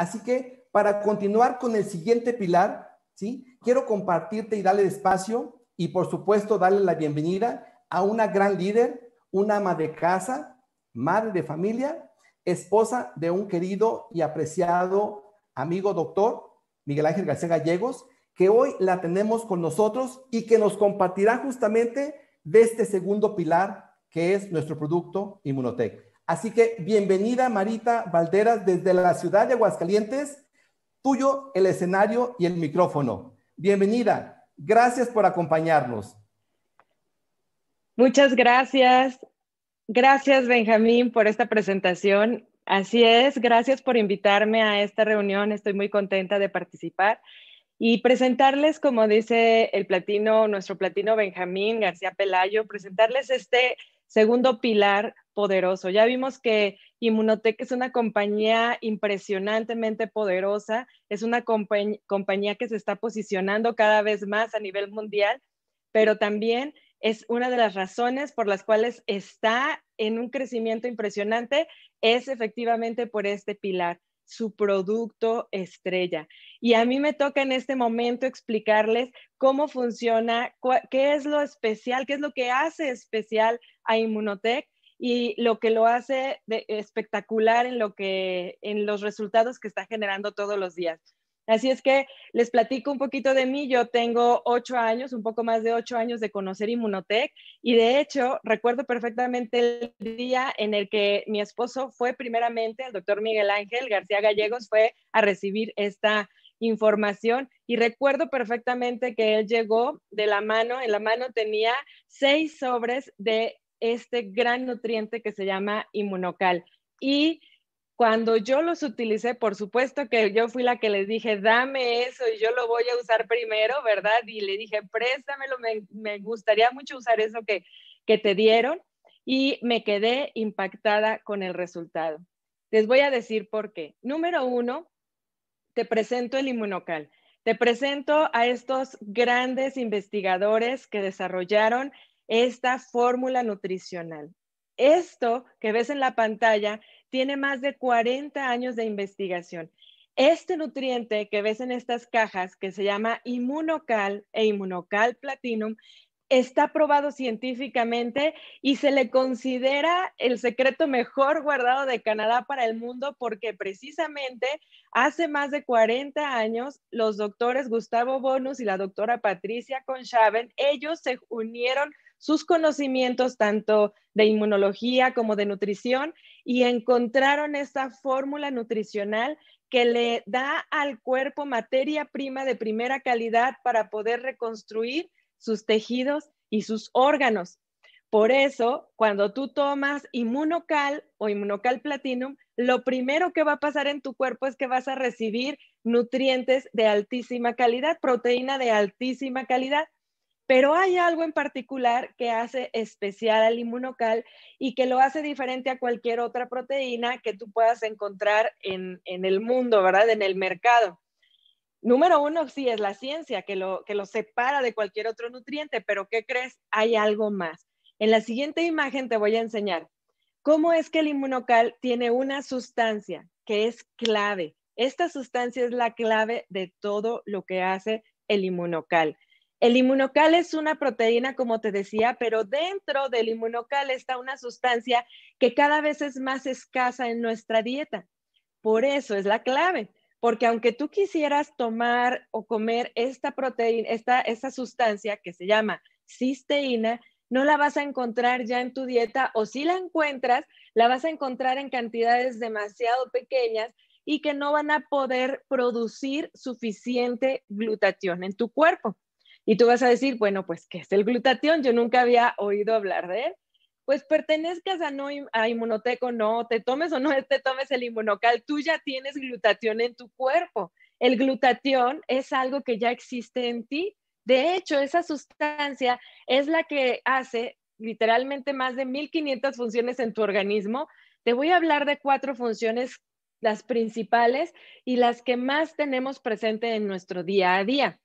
Así que para continuar con el siguiente pilar, ¿sí? Quiero compartirte y darle espacio y por supuesto darle la bienvenida a una gran líder, una ama de casa, madre de familia, esposa de un querido y apreciado amigo doctor, Miguel Ángel García Gallegos, que hoy la tenemos con nosotros y que nos compartirá justamente de este segundo pilar que es nuestro producto Inmunotech. Así que bienvenida Marita Valderas desde la ciudad de Aguascalientes. Tuyo el escenario y el micrófono. Bienvenida. Gracias por acompañarnos. Muchas gracias. Gracias, Benjamín, por esta presentación. Así es, gracias por invitarme a esta reunión. Estoy muy contenta de participar y presentarles, como dice el platino, nuestro platino Benjamín García Pelayo, presentarles este segundo pilar poderoso. Ya vimos que Inmunotech es una compañía impresionantemente poderosa, es una compañía que se está posicionando cada vez más a nivel mundial, pero también es una de las razones por las cuales está en un crecimiento impresionante, es efectivamente por este pilar su producto estrella. Y a mí me toca en este momento explicarles cómo funciona, qué es lo especial, qué es lo que hace especial a Inmunotech y lo que lo hace espectacular en, lo que, en los resultados que está generando todos los días. Así es que les platico un poquito de mí. Yo tengo ocho años, un poco más de ocho años de conocer Inmunotech y de hecho recuerdo perfectamente el día en el que mi esposo fue primeramente, el doctor Miguel Ángel García Gallegos, fue a recibir esta información y recuerdo perfectamente que él llegó de la mano, en la mano tenía seis sobres de este gran nutriente que se llama inmunocal. Y cuando yo los utilicé, por supuesto que yo fui la que les dije, dame eso y yo lo voy a usar primero, ¿verdad? Y le dije, préstamelo, me, me gustaría mucho usar eso que, que te dieron. Y me quedé impactada con el resultado. Les voy a decir por qué. Número uno, te presento el inmunocal. Te presento a estos grandes investigadores que desarrollaron esta fórmula nutricional. Esto que ves en la pantalla tiene más de 40 años de investigación. Este nutriente que ves en estas cajas, que se llama Inmunocal e Inmunocal Platinum, está probado científicamente y se le considera el secreto mejor guardado de Canadá para el mundo porque precisamente hace más de 40 años los doctores Gustavo Bonus y la doctora Patricia Conchaven, ellos se unieron sus conocimientos tanto de inmunología como de nutrición y encontraron esta fórmula nutricional que le da al cuerpo materia prima de primera calidad para poder reconstruir sus tejidos y sus órganos. Por eso, cuando tú tomas inmunocal o inmunocal platinum, lo primero que va a pasar en tu cuerpo es que vas a recibir nutrientes de altísima calidad, proteína de altísima calidad. Pero hay algo en particular que hace especial al inmunocal y que lo hace diferente a cualquier otra proteína que tú puedas encontrar en, el mundo, ¿verdad? En el mercado. Número uno, sí, es la ciencia que lo, que lo separa de cualquier otro nutriente, pero ¿qué crees? Hay algo más. En la siguiente imagen te voy a enseñar cómo es que el inmunocal tiene una sustancia que es clave. Esta sustancia es la clave de todo lo que hace el inmunocal. El inmunocal es una proteína, como te decía, pero dentro del inmunocal está una sustancia que cada vez es más escasa en nuestra dieta. Por eso es la clave, porque aunque tú quisieras tomar o comer esta proteína, esta, esta sustancia que se llama cisteína, no la vas a encontrar ya en tu dieta o si la encuentras, la vas a encontrar en cantidades demasiado pequeñas y que no van a poder producir suficiente glutatión en tu cuerpo. Y tú vas a decir, bueno, pues, ¿qué es el glutatión? Yo nunca había oído hablar de él. Pues pertenezcas a, no, a inmunoteco, no, te tomes o no te tomes el inmunocal, tú ya tienes glutatión en tu cuerpo. El glutatión es algo que ya existe en ti. De hecho, esa sustancia es la que hace literalmente más de 1500 funciones en tu organismo. Te voy a hablar de cuatro funciones, las principales y las que más tenemos presente en nuestro día a día.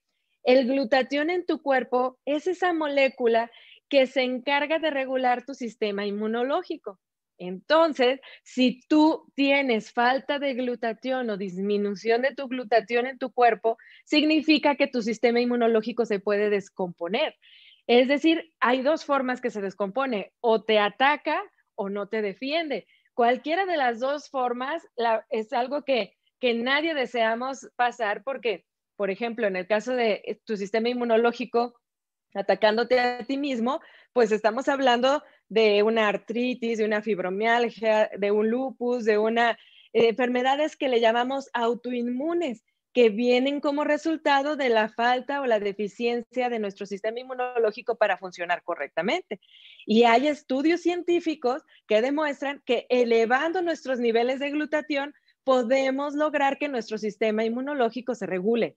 El glutatión en tu cuerpo es esa molécula que se encarga de regular tu sistema inmunológico. Entonces, si tú tienes falta de glutatión o disminución de tu glutatión en tu cuerpo, significa que tu sistema inmunológico se puede descomponer. Es decir, hay dos formas que se descompone, o te ataca o no te defiende. Cualquiera de las dos formas es algo que, que nadie deseamos pasar porque, por ejemplo, en el caso de tu sistema inmunológico atacándote a ti mismo, pues estamos hablando de una artritis, de una fibromialgia, de un lupus, de una eh, enfermedades que le llamamos autoinmunes, que vienen como resultado de la falta o la deficiencia de nuestro sistema inmunológico para funcionar correctamente. Y hay estudios científicos que demuestran que elevando nuestros niveles de glutatión podemos lograr que nuestro sistema inmunológico se regule.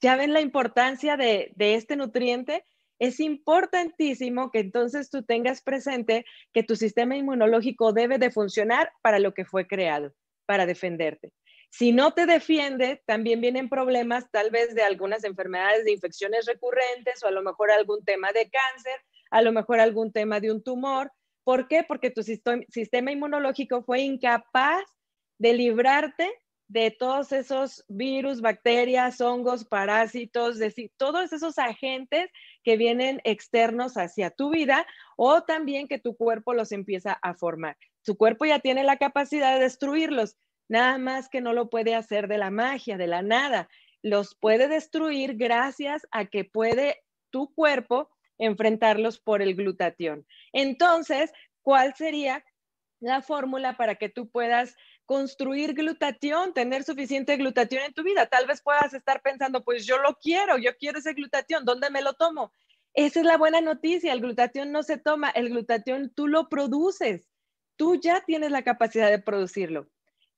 ¿Ya ven la importancia de, este nutriente? es importantísimo que entonces tú tengas presente que tu sistema inmunológico debe de funcionar para lo que fue creado, para defenderte. Si no te defiende, también vienen problemas tal vez de algunas enfermedades de infecciones recurrentes o a lo mejor algún tema de cáncer, a lo mejor algún tema de un tumor. ¿Por qué? Porque tu sistema inmunológico fue incapaz de librarte de todos esos virus, bacterias, hongos, parásitos, de, todos esos agentes que vienen externos hacia tu vida o también que tu cuerpo los empieza a formar. Tu cuerpo ya tiene la capacidad de destruirlos, nada más que no lo puede hacer de la magia, de la nada. Los puede destruir gracias a que puede tu cuerpo enfrentarlos por el glutatión. Entonces, ¿cuál sería la fórmula para que tú puedas construir glutatión, tener suficiente glutatión en tu vida. Tal vez puedas estar pensando, pues yo lo quiero, yo quiero ese glutatión, ¿dónde me lo tomo? Esa es la buena noticia, el glutatión no se toma, el glutatión tú lo produces, tú ya tienes la capacidad de producirlo.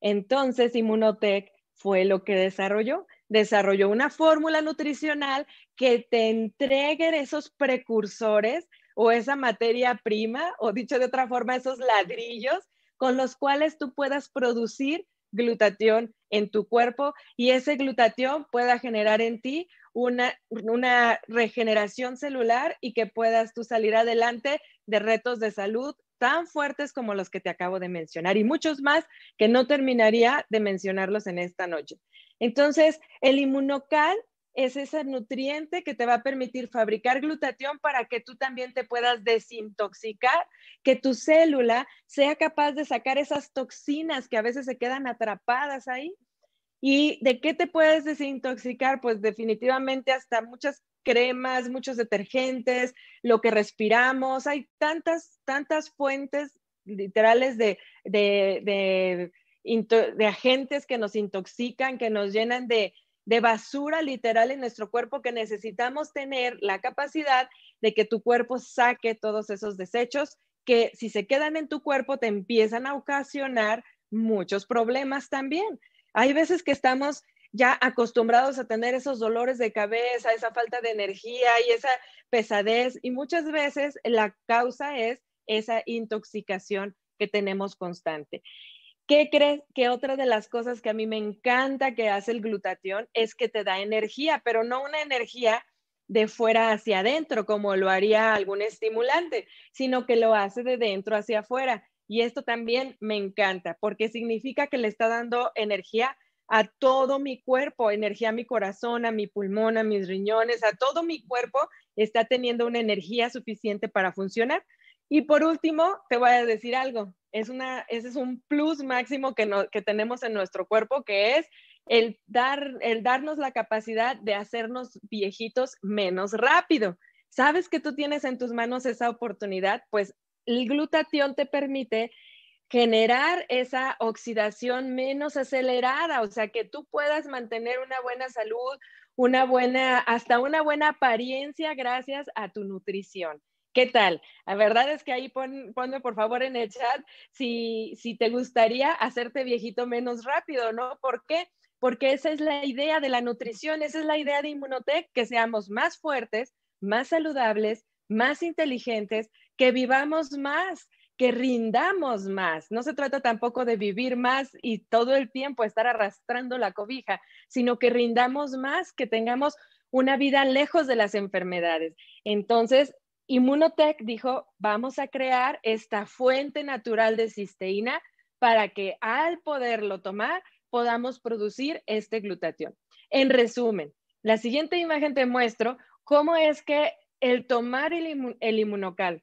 Entonces, Inmunotech fue lo que desarrolló, desarrolló una fórmula nutricional que te entregue esos precursores o esa materia prima, o dicho de otra forma, esos ladrillos con los cuales tú puedas producir glutatión en tu cuerpo y ese glutatión pueda generar en ti una, una regeneración celular y que puedas tú salir adelante de retos de salud tan fuertes como los que te acabo de mencionar y muchos más que no terminaría de mencionarlos en esta noche. Entonces, el inmunocal es ese nutriente que te va a permitir fabricar glutatión para que tú también te puedas desintoxicar, que tu célula sea capaz de sacar esas toxinas que a veces se quedan atrapadas ahí. ¿Y de qué te puedes desintoxicar? Pues definitivamente hasta muchas cremas, muchos detergentes, lo que respiramos. Hay tantas, tantas fuentes literales de, de, de agentes que nos intoxican, que nos llenan de, de basura literal en nuestro cuerpo que necesitamos tener la capacidad de que tu cuerpo saque todos esos desechos que si se quedan en tu cuerpo te empiezan a ocasionar muchos problemas también. Hay veces que estamos ya acostumbrados a tener esos dolores de cabeza, esa falta de energía y esa pesadez y muchas veces la causa es esa intoxicación que tenemos constante. ¿Qué crees que otra de las cosas que a mí me encanta que hace el glutatión es que te da energía, pero no una energía de fuera hacia adentro como lo haría algún estimulante, sino que lo hace de dentro hacia afuera. Y esto también me encanta porque significa que le está dando energía a todo mi cuerpo, energía a mi corazón, a mi pulmón, a mis riñones, a todo mi cuerpo está teniendo una energía suficiente para funcionar. Y por último, te voy a decir algo es una, ese es un plus máximo que, que tenemos en nuestro cuerpo, que es el, dar, el darnos la capacidad de hacernos viejitos menos rápido. ¿Sabes que tú tienes en tus manos esa oportunidad? Pues el glutatión te permite generar esa oxidación menos acelerada, o sea, que tú puedas mantener una buena salud, una buena, hasta una buena apariencia gracias a tu nutrición. ¿Qué tal? La verdad es que ahí pon, ponme por favor en el chat si, si te gustaría hacerte viejito menos rápido, ¿no? ¿Por qué? Porque esa es la idea de la nutrición, esa es la idea de Inmunotech, que seamos más fuertes, más saludables, más inteligentes, que vivamos más, que rindamos más. No se trata tampoco de vivir más y todo el tiempo estar arrastrando la cobija, sino que rindamos más, que tengamos una vida lejos de las enfermedades. Entonces, Immunotech dijo, vamos a crear esta fuente natural de cisteína para que al poderlo tomar podamos producir este glutatión. En resumen, la siguiente imagen te muestro cómo es que el tomar el, el inmunocal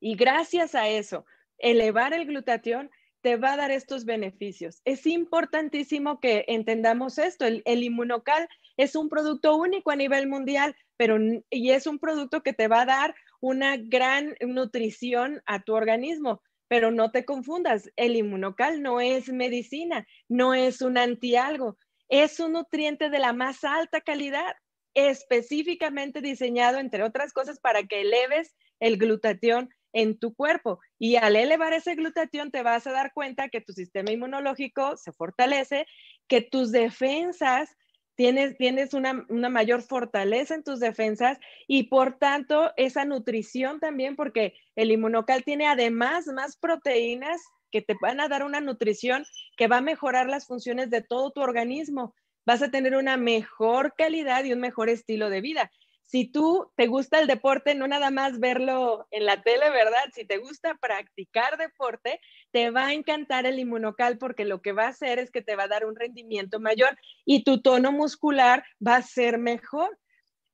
y gracias a eso elevar el glutatión te va a dar estos beneficios. Es importantísimo que entendamos esto. El, inmunocal es un producto único a nivel mundial, pero y es un producto que te va a dar una gran nutrición a tu organismo. Pero no te confundas, el inmunocal no es medicina, no es un antialgo, es un nutriente de la más alta calidad, específicamente diseñado, entre otras cosas, para que eleves el glutatión en tu cuerpo. Y al elevar ese glutatión te vas a dar cuenta que tu sistema inmunológico se fortalece, que tus defensas, tienes, tienes una, una mayor fortaleza en tus defensas y por tanto esa nutrición también, porque el inmunocal tiene además más proteínas que te van a dar una nutrición que va a mejorar las funciones de todo tu organismo. Vas a tener una mejor calidad y un mejor estilo de vida si tú te gusta el deporte, no nada más verlo en la tele, ¿verdad? Si te gusta practicar deporte, te va a encantar el inmunocal porque lo que va a hacer es que te va a dar un rendimiento mayor y tu tono muscular va a ser mejor.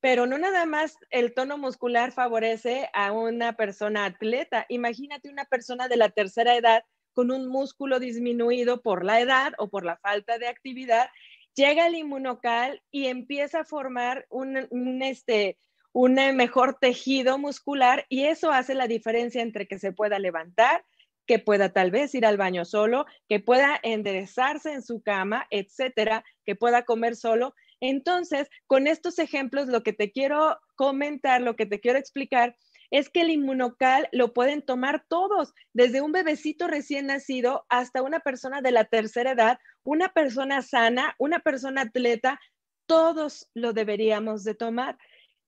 Pero no nada más el tono muscular favorece a una persona atleta. Imagínate una persona de la tercera edad con un músculo disminuido por la edad o por la falta de actividad llega el inmunocal y empieza a formar un, este, un mejor tejido muscular y eso hace la diferencia entre que se pueda levantar, que pueda tal vez ir al baño solo, que pueda enderezarse en su cama, etcétera, que pueda comer solo. Entonces, con estos ejemplos, lo que te quiero comentar, lo que te quiero explicar es que el inmunocal lo pueden tomar todos, desde un bebecito recién nacido hasta una persona de la tercera edad, una persona sana, una persona atleta, todos lo deberíamos de tomar.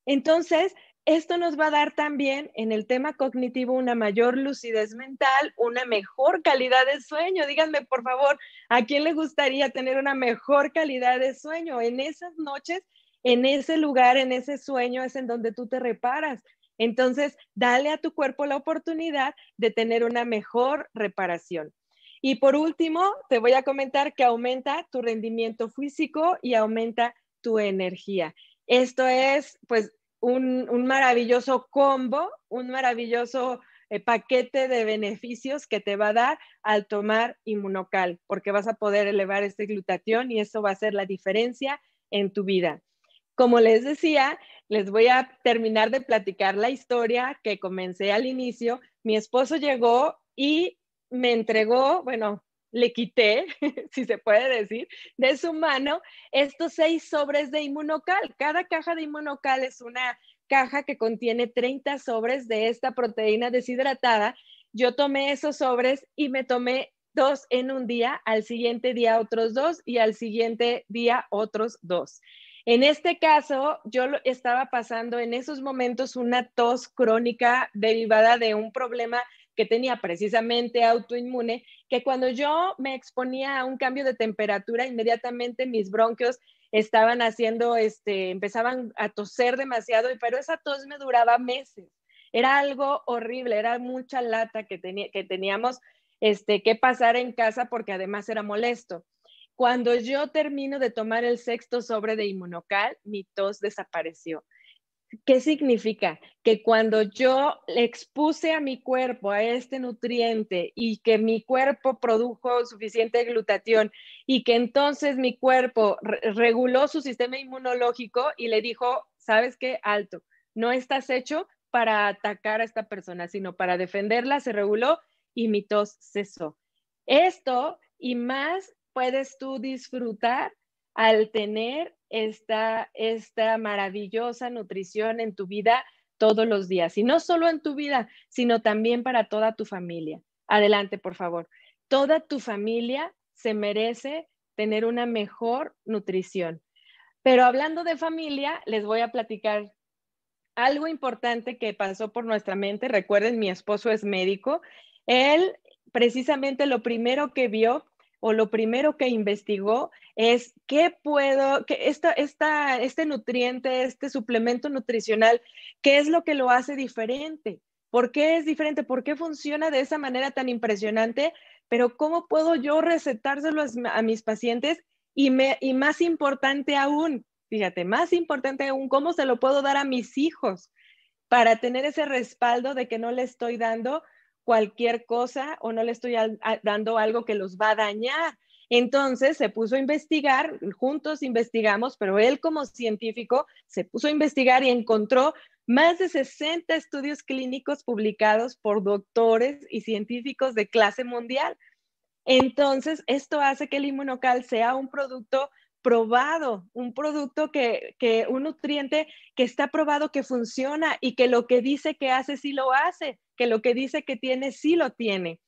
Entonces, esto nos va a dar también en el tema cognitivo una mayor lucidez mental, una mejor calidad de sueño. Díganme, por favor, ¿a quién le gustaría tener una mejor calidad de sueño? En esas noches, en ese lugar, en ese sueño es en donde tú te reparas. Entonces, dale a tu cuerpo la oportunidad de tener una mejor reparación. Y por último, te voy a comentar que aumenta tu rendimiento físico y aumenta tu energía. Esto es, pues, un, maravilloso combo, un maravilloso eh, paquete de beneficios que te va a dar al tomar inmunocal, porque vas a poder elevar este glutatión y eso va a ser la diferencia en tu vida. Como les decía, les voy a terminar de platicar la historia que comencé al inicio. Mi esposo llegó y me entregó, bueno, le quité, si se puede decir, de su mano estos seis sobres de inmunocal. Cada caja de inmunocal es una caja que contiene 30 sobres de esta proteína deshidratada. Yo tomé esos sobres y me tomé dos en un día, al siguiente día otros dos y al siguiente día otros dos. En este caso, yo estaba pasando en esos momentos una tos crónica derivada de un problema que tenía precisamente autoinmune, que cuando yo me exponía a un cambio de temperatura, inmediatamente mis bronquios estaban haciendo, este, empezaban a toser demasiado, pero esa tos me duraba meses. Era algo horrible, era mucha lata que, que teníamos este, que pasar en casa porque además era molesto. Cuando yo termino de tomar el sexto sobre de inmunocal, mi tos desapareció. ¿Qué significa? Que cuando yo le expuse a mi cuerpo a este nutriente y que mi cuerpo produjo suficiente glutatión y que entonces mi cuerpo reguló su sistema inmunológico y le dijo, ¿sabes qué? Alto, no estás hecho para atacar a esta persona, sino para defenderla, se reguló y mi tos cesó. Esto y más puedes tú disfrutar al tener esta, esta maravillosa nutrición en tu vida todos los días. Y no solo en tu vida, sino también para toda tu familia. Adelante, por favor. Toda tu familia se merece tener una mejor nutrición. Pero hablando de familia, les voy a platicar algo importante que pasó por nuestra mente. Recuerden, mi esposo es médico. Él precisamente lo primero que vio o lo primero que investigó es qué puedo, que esta, esta, este nutriente, este suplemento nutricional, qué es lo que lo hace diferente. ¿Por qué es diferente? ¿Por qué funciona de esa manera tan impresionante? Pero ¿cómo puedo yo recetárselo a mis pacientes? Y, me, y más importante aún, fíjate, más importante aún, ¿cómo se lo puedo dar a mis hijos para tener ese respaldo de que no le estoy dando cualquier cosa o no le estoy dando algo que los va a dañar. Entonces se puso a investigar, juntos investigamos, pero él como científico se puso a investigar y encontró más de 60 estudios clínicos publicados por doctores y científicos de clase mundial. Entonces, esto hace que el inmunocal sea un producto probado, un producto que, que, un nutriente que está probado que funciona y que lo que dice que hace sí lo hace que lo que dice que tiene sí lo tiene.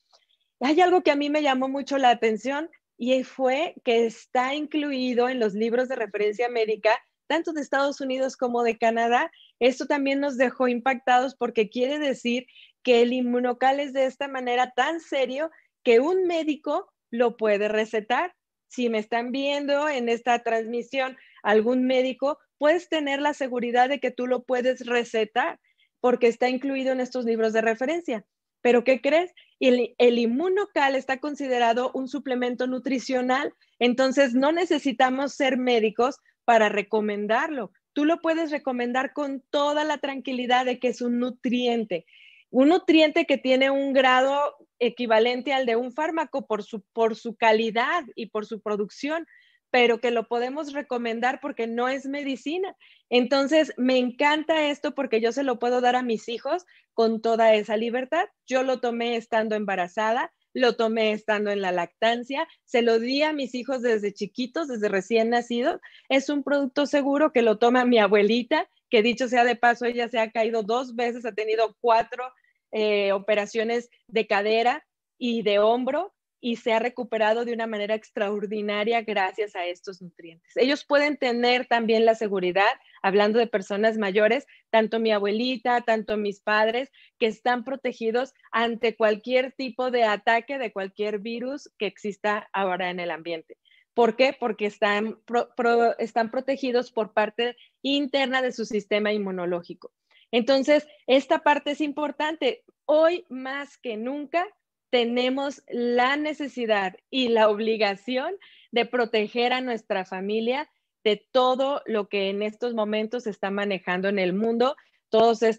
Hay algo que a mí me llamó mucho la atención y fue que está incluido en los libros de referencia médica, tanto de Estados Unidos como de Canadá. Esto también nos dejó impactados porque quiere decir que el inmunocal es de esta manera tan serio que un médico lo puede recetar. Si me están viendo en esta transmisión algún médico, puedes tener la seguridad de que tú lo puedes recetar porque está incluido en estos libros de referencia. Pero ¿qué crees? El, el inmunocal está considerado un suplemento nutricional, entonces no necesitamos ser médicos para recomendarlo. Tú lo puedes recomendar con toda la tranquilidad de que es un nutriente. Un nutriente que tiene un grado equivalente al de un fármaco por su, por su calidad y por su producción, pero que lo podemos recomendar porque no es medicina. Entonces, me encanta esto porque yo se lo puedo dar a mis hijos con toda esa libertad. Yo lo tomé estando embarazada, lo tomé estando en la lactancia, se lo di a mis hijos desde chiquitos, desde recién nacidos. Es un producto seguro que lo toma mi abuelita, que dicho sea de paso, ella se ha caído dos veces, ha tenido cuatro eh, operaciones de cadera y de hombro y se ha recuperado de una manera extraordinaria gracias a estos nutrientes. Ellos pueden tener también la seguridad, hablando de personas mayores, tanto mi abuelita, tanto mis padres, que están protegidos ante cualquier tipo de ataque de cualquier virus que exista ahora en el ambiente. ¿Por qué? Porque están, están protegidos por parte interna de su sistema inmunológico. Entonces, esta parte es importante. Hoy más que nunca tenemos la necesidad y la obligación de proteger a nuestra familia de todo lo que en estos momentos se está manejando en el mundo, todos eh,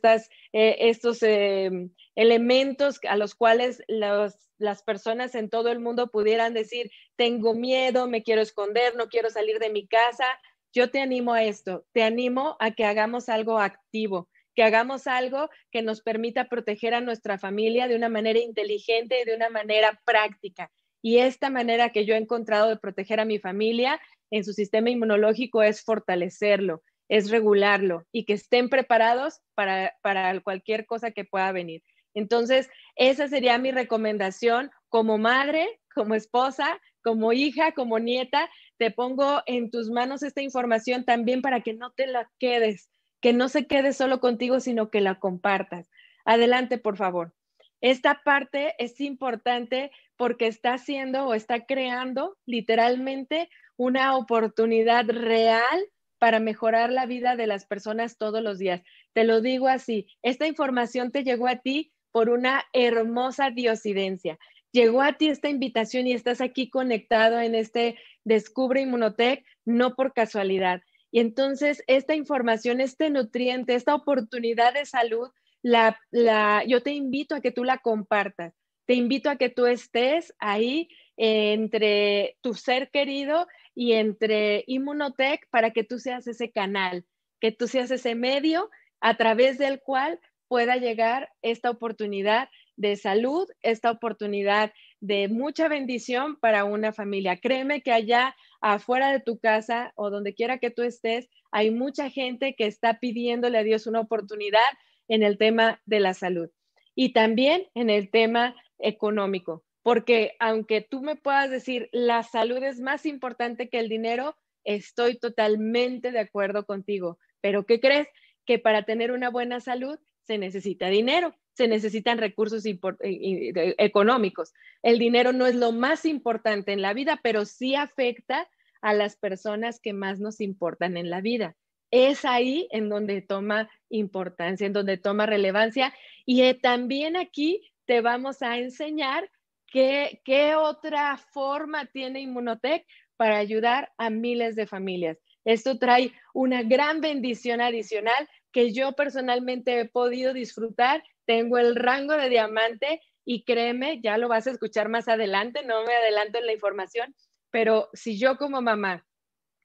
estos em, elementos a los cuales las personas en todo el mundo pudieran decir, tengo miedo, me quiero esconder, no quiero salir de mi casa. Yo te animo a esto, te animo a que hagamos algo activo, que hagamos algo que nos permita proteger a nuestra familia de una manera inteligente y de una manera práctica. Y esta manera que yo he encontrado de proteger a mi familia en su sistema inmunológico es fortalecerlo, es regularlo y que estén preparados para, para cualquier cosa que pueda venir. Entonces, esa sería mi recomendación como madre, como esposa, como hija, como nieta. Te pongo en tus manos esta información también para que no te la quedes, que no se quede solo contigo, sino que la compartas. Adelante, por favor. Esta parte es importante porque está haciendo o está creando literalmente una oportunidad real para mejorar la vida de las personas todos los días. Te lo digo así, esta información te llegó a ti por una hermosa diosidencia. Llegó a ti esta invitación y estás aquí conectado en este Descubre Inmunotech, no por casualidad. Y entonces esta información, este nutriente, esta oportunidad de salud, la, la, yo te invito a que tú la compartas. Te invito a que tú estés ahí entre tu ser querido y entre Immunotech para que tú seas ese canal, que tú seas ese medio a través del cual pueda llegar esta oportunidad de salud, esta oportunidad de mucha bendición para una familia. Créeme que allá afuera de tu casa o donde quiera que tú estés, hay mucha gente que está pidiéndole a Dios una oportunidad en el tema de la salud y también en el tema económico, porque aunque tú me puedas decir la salud es más importante que el dinero, estoy totalmente de acuerdo contigo, pero ¿qué crees? Que para tener una buena salud se necesita dinero se necesitan recursos económicos. El dinero no es lo más importante en la vida, pero sí afecta a las personas que más nos importan en la vida. Es ahí en donde toma importancia, en donde toma relevancia. Y eh, también aquí te vamos a enseñar qué, qué otra forma tiene Inmunotech para ayudar a miles de familias. Esto trae una gran bendición adicional que yo personalmente he podido disfrutar. Tengo el rango de diamante y créeme, ya lo vas a escuchar más adelante, no me adelanto en la información, pero si yo como mamá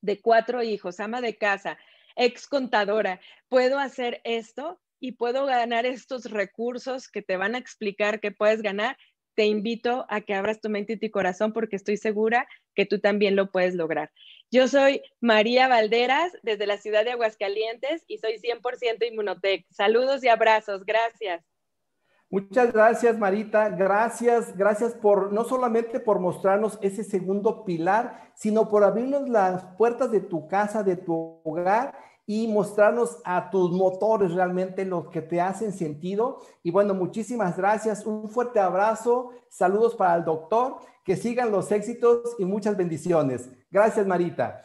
de cuatro hijos, ama de casa, ex contadora, puedo hacer esto y puedo ganar estos recursos que te van a explicar que puedes ganar, te invito a que abras tu mente y tu corazón porque estoy segura que tú también lo puedes lograr. Yo soy María Valderas desde la ciudad de Aguascalientes y soy 100% Inmunotech. Saludos y abrazos. Gracias. Muchas gracias, Marita. Gracias, gracias por no solamente por mostrarnos ese segundo pilar, sino por abrirnos las puertas de tu casa, de tu hogar y mostrarnos a tus motores realmente los que te hacen sentido. Y bueno, muchísimas gracias. Un fuerte abrazo. Saludos para el doctor. Que sigan los éxitos y muchas bendiciones. Gracias, Marita.